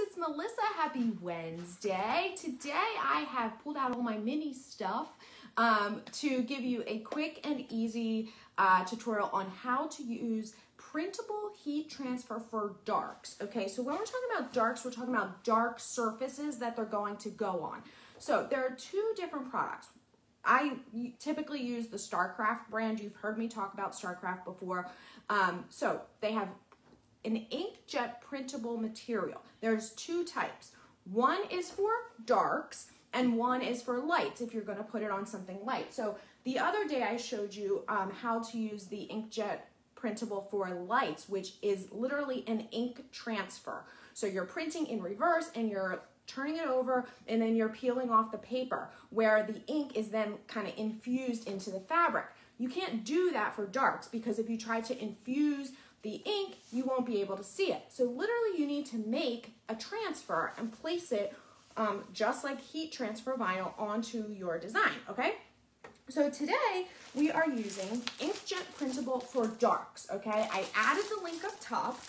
it's Melissa. Happy Wednesday. Today I have pulled out all my mini stuff um, to give you a quick and easy uh, tutorial on how to use printable heat transfer for darks. Okay, so when we're talking about darks, we're talking about dark surfaces that they're going to go on. So there are two different products. I typically use the StarCraft brand. You've heard me talk about StarCraft before. Um, so they have an inkjet printable material. There's two types. One is for darks and one is for lights if you're gonna put it on something light. So the other day I showed you um, how to use the inkjet printable for lights, which is literally an ink transfer. So you're printing in reverse and you're turning it over and then you're peeling off the paper where the ink is then kind of infused into the fabric. You can't do that for darks because if you try to infuse the ink, you won't be able to see it. So literally you need to make a transfer and place it um, just like heat transfer vinyl onto your design, okay? So today we are using inkjet printable for darks, okay? I added the link up top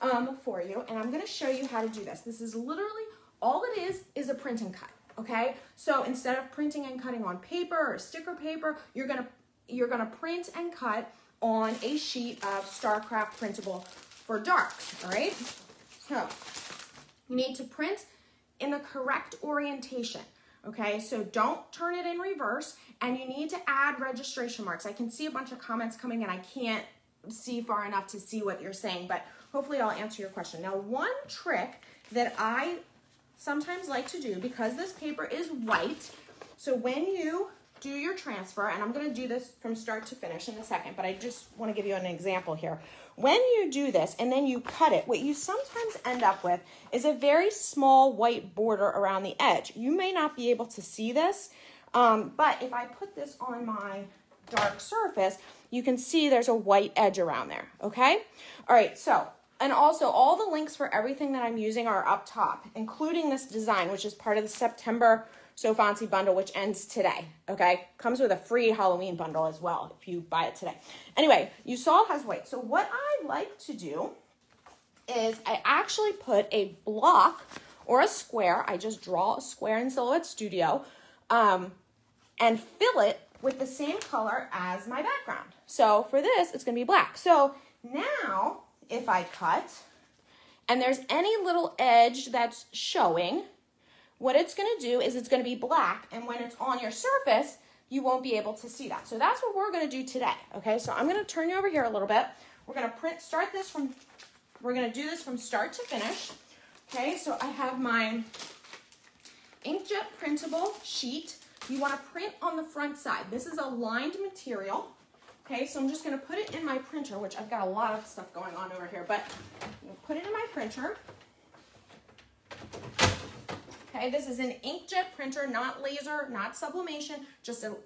um, for you and I'm gonna show you how to do this. This is literally, all it is, is a print and cut, okay? So instead of printing and cutting on paper or sticker paper, you're gonna, you're gonna print and cut on a sheet of StarCraft printable for darks, all right? So you need to print in the correct orientation, okay? So don't turn it in reverse and you need to add registration marks. I can see a bunch of comments coming and I can't see far enough to see what you're saying, but hopefully I'll answer your question. Now, one trick that I sometimes like to do because this paper is white, so when you do your transfer, and I'm gonna do this from start to finish in a second, but I just wanna give you an example here. When you do this and then you cut it, what you sometimes end up with is a very small white border around the edge. You may not be able to see this, um, but if I put this on my dark surface, you can see there's a white edge around there, okay? All right, so, and also all the links for everything that I'm using are up top, including this design, which is part of the September so Fontsy bundle, which ends today, okay? Comes with a free Halloween bundle as well if you buy it today. Anyway, you saw it has white. So what I like to do is I actually put a block or a square. I just draw a square in Silhouette Studio um, and fill it with the same color as my background. So for this, it's gonna be black. So now, if I cut, and there's any little edge that's showing, what it's gonna do is it's gonna be black and when it's on your surface, you won't be able to see that. So that's what we're gonna do today, okay? So I'm gonna turn you over here a little bit. We're gonna print, start this from, we're gonna do this from start to finish. Okay, so I have my inkjet printable sheet. You wanna print on the front side. This is a lined material. Okay, so I'm just gonna put it in my printer, which I've got a lot of stuff going on over here, but put it in my printer. Okay, this is an inkjet printer, not laser, not sublimation, just an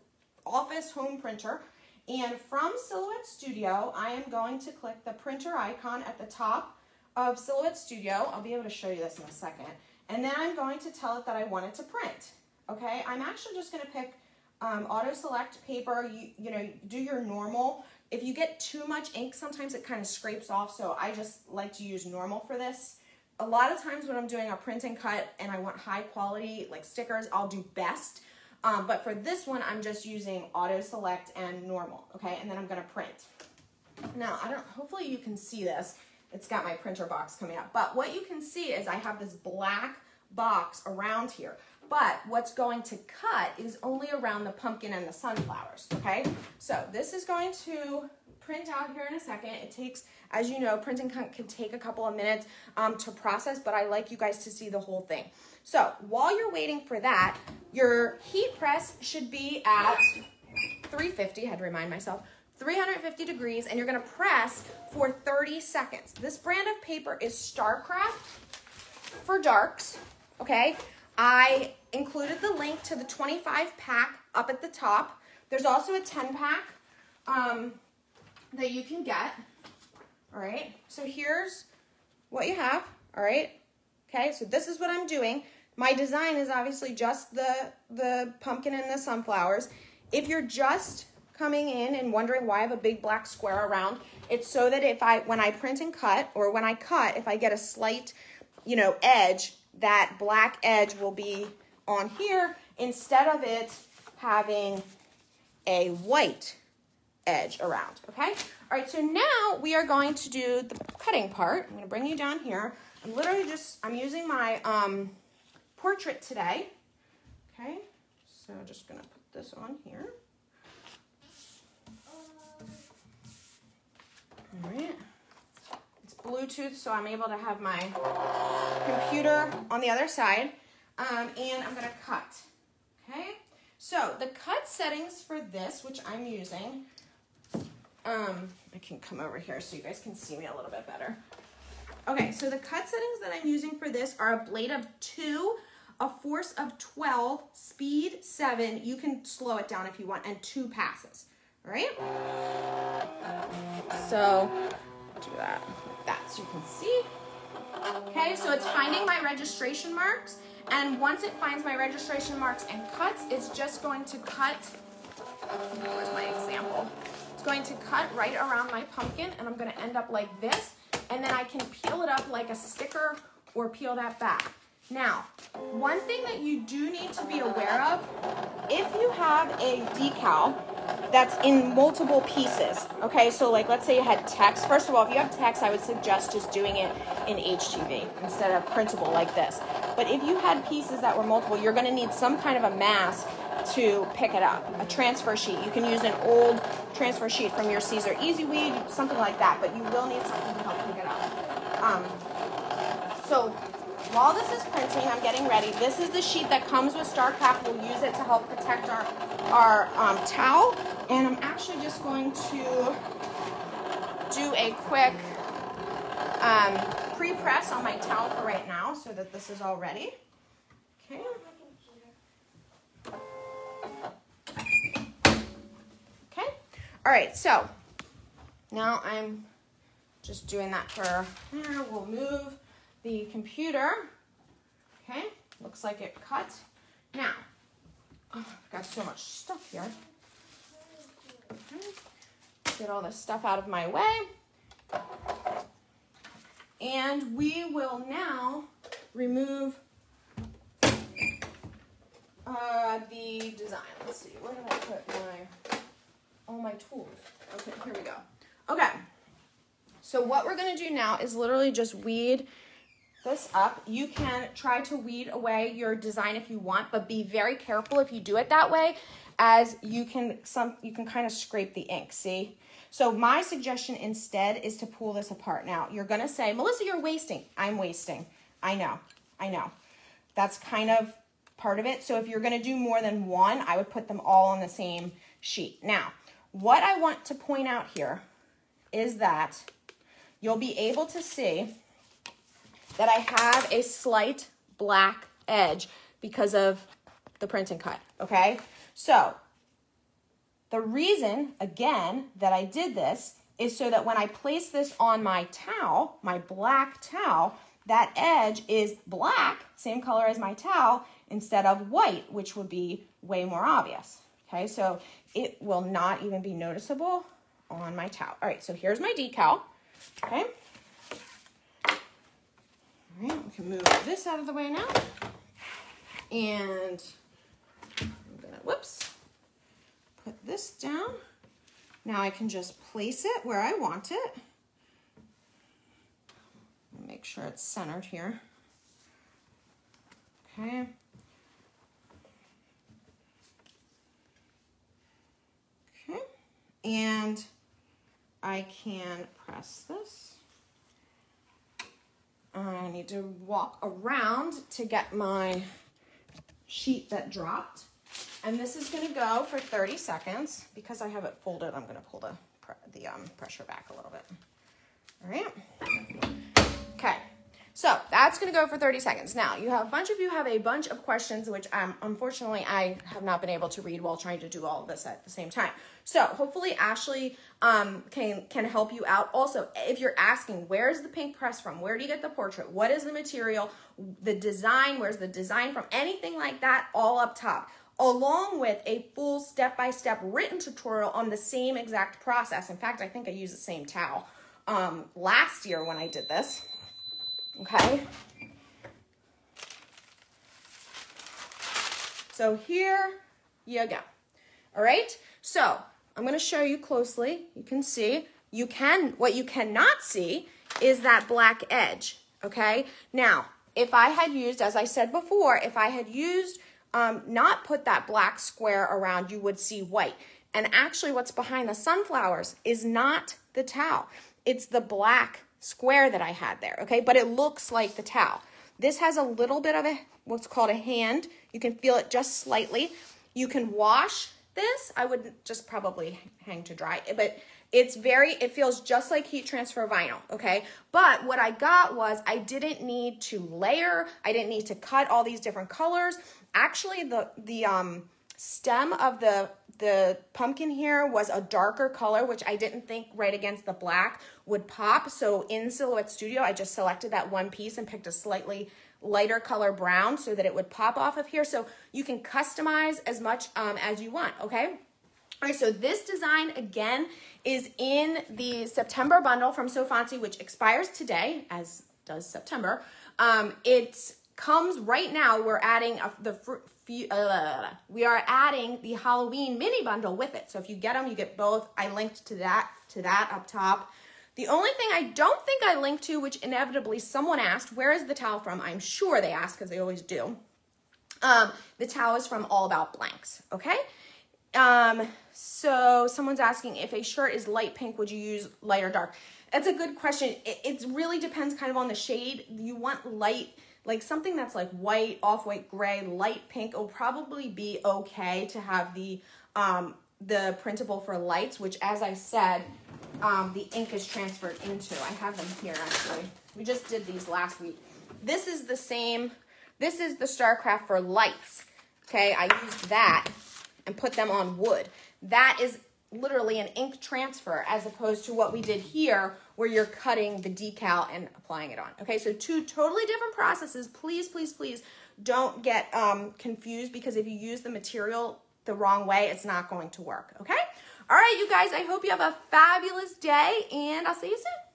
office home printer. And from Silhouette Studio, I am going to click the printer icon at the top of Silhouette Studio. I'll be able to show you this in a second. And then I'm going to tell it that I want it to print. Okay, I'm actually just gonna pick um, auto select paper, you, you know, do your normal. If you get too much ink, sometimes it kind of scrapes off, so I just like to use normal for this a lot of times when I'm doing a print and cut and I want high quality like stickers, I'll do best. Um, but for this one, I'm just using auto select and normal, okay? And then I'm gonna print. Now, I don't, hopefully you can see this. It's got my printer box coming up. But what you can see is I have this black box around here. But what's going to cut is only around the pumpkin and the sunflowers, okay? So this is going to print out here in a second. It takes, as you know, printing can, can take a couple of minutes um, to process, but I like you guys to see the whole thing. So while you're waiting for that, your heat press should be at 350, I had to remind myself, 350 degrees, and you're gonna press for 30 seconds. This brand of paper is StarCraft for darks, okay? I included the link to the 25 pack up at the top. There's also a 10 pack. Um, that you can get. All right, so here's what you have. All right, okay, so this is what I'm doing. My design is obviously just the, the pumpkin and the sunflowers. If you're just coming in and wondering why I have a big black square around, it's so that if I, when I print and cut, or when I cut, if I get a slight you know, edge, that black edge will be on here instead of it having a white edge around, okay? All right, so now we are going to do the cutting part. I'm gonna bring you down here. I'm literally just, I'm using my um, portrait today, okay? So just gonna put this on here. All right. It's Bluetooth, so I'm able to have my computer on the other side. Um, and I'm gonna cut, okay? So the cut settings for this, which I'm using, um, I can come over here so you guys can see me a little bit better. Okay, so the cut settings that I'm using for this are a blade of two, a force of 12, speed seven, you can slow it down if you want, and two passes, all right? So do that like that so you can see. Okay, so it's finding my registration marks, and once it finds my registration marks and cuts, it's just going to cut, where's my example? Going to cut right around my pumpkin and I'm going to end up like this. And then I can peel it up like a sticker or peel that back. Now, one thing that you do need to be aware of, if you have a decal that's in multiple pieces, okay, so like let's say you had text. First of all, if you have text, I would suggest just doing it in HTV instead of printable like this. But if you had pieces that were multiple, you're gonna need some kind of a mask to pick it up, a transfer sheet. You can use an old transfer sheet from your Siser EasyWeed, something like that, but you will need something to help pick it up. Um, so while this is printing, I'm getting ready. This is the sheet that comes with StarCraft. We'll use it to help protect our, our um, towel. And I'm actually just going to do a quick um, pre-press on my towel for right now so that this is all ready. Okay. All right, so now I'm just doing that for here. We'll move the computer. Okay, looks like it cut. Now, oh, I've got so much stuff here. Okay. Get all this stuff out of my way. And we will now remove uh, the design. Let's see, where did I put my all my tools. Okay, here we go. Okay, so what we're gonna do now is literally just weed this up. You can try to weed away your design if you want, but be very careful if you do it that way, as you can some you can kind of scrape the ink, see? So my suggestion instead is to pull this apart. Now, you're gonna say, Melissa, you're wasting. I'm wasting. I know, I know. That's kind of part of it. So if you're gonna do more than one, I would put them all on the same sheet. Now, what I want to point out here is that you'll be able to see that I have a slight black edge because of the print and cut, okay? So the reason, again, that I did this is so that when I place this on my towel, my black towel, that edge is black, same color as my towel, instead of white, which would be way more obvious. Okay, so it will not even be noticeable on my towel. All right, so here's my decal. Okay. All right, we can move this out of the way now. And I'm gonna, whoops, put this down. Now I can just place it where I want it. Make sure it's centered here. Okay. And I can press this. I need to walk around to get my sheet that dropped. And this is gonna go for 30 seconds. Because I have it folded, I'm gonna pull the, the um, pressure back a little bit. All right. So that's gonna go for 30 seconds. Now, you have a bunch of you have a bunch of questions, which um, unfortunately I have not been able to read while trying to do all of this at the same time. So hopefully Ashley um, can, can help you out. Also, if you're asking, where's the pink press from? Where do you get the portrait? What is the material? The design, where's the design from? Anything like that, all up top along with a full step-by-step -step written tutorial on the same exact process. In fact, I think I used the same towel um, last year when I did this okay? So here you go, all right? So I'm gonna show you closely. You can see, you can, what you cannot see is that black edge, okay? Now, if I had used, as I said before, if I had used, um, not put that black square around, you would see white. And actually what's behind the sunflowers is not the towel. It's the black square that I had there, okay? But it looks like the towel. This has a little bit of a, what's called a hand. You can feel it just slightly. You can wash this. I would just probably hang to dry, it, but it's very, it feels just like heat transfer vinyl, okay? But what I got was I didn't need to layer. I didn't need to cut all these different colors. Actually, the, the um, stem of the the pumpkin here was a darker color, which I didn't think right against the black would pop. So in Silhouette Studio, I just selected that one piece and picked a slightly lighter color brown so that it would pop off of here. So you can customize as much um, as you want, okay? All right, so this design, again, is in the September bundle from So Fontsy, which expires today, as does September. Um, it comes right now, we're adding a, the uh, we are adding the Halloween mini bundle with it. So if you get them, you get both. I linked to that, to that up top. The only thing I don't think I linked to, which inevitably someone asked, where is the towel from? I'm sure they asked because they always do. Um, the towel is from All About Blanks, okay? Um, so someone's asking if a shirt is light pink, would you use light or dark? That's a good question. It, it really depends kind of on the shade. You want light like something that's like white, off-white gray, light pink will probably be okay to have the um, the printable for lights, which as I said, um, the ink is transferred into. I have them here actually. We just did these last week. This is the same, this is the StarCraft for lights. Okay, I used that and put them on wood. That is literally an ink transfer as opposed to what we did here where you're cutting the decal and applying it on. Okay, so two totally different processes. Please, please, please don't get um, confused because if you use the material the wrong way, it's not going to work. Okay? All right, you guys, I hope you have a fabulous day and I'll see you soon.